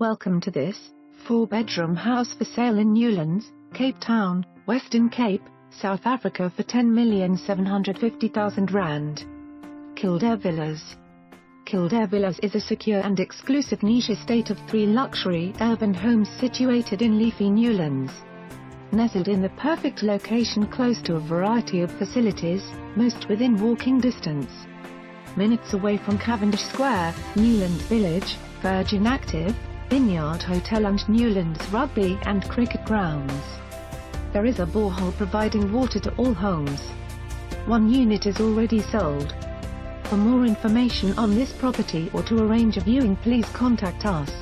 Welcome to this, four-bedroom house for sale in Newlands, Cape Town, Western Cape, South Africa for R10,750,000. Kildare Villas. Kildare Villas is a secure and exclusive niche estate of three luxury urban homes situated in leafy Newlands. Nestled in the perfect location close to a variety of facilities, most within walking distance. Minutes away from Cavendish Square, Newlands Village, Virgin Active, Vineyard Hotel and Newlands Rugby and Cricket Grounds. There is a borehole providing water to all homes. One unit is already sold. For more information on this property or to arrange a viewing please contact us.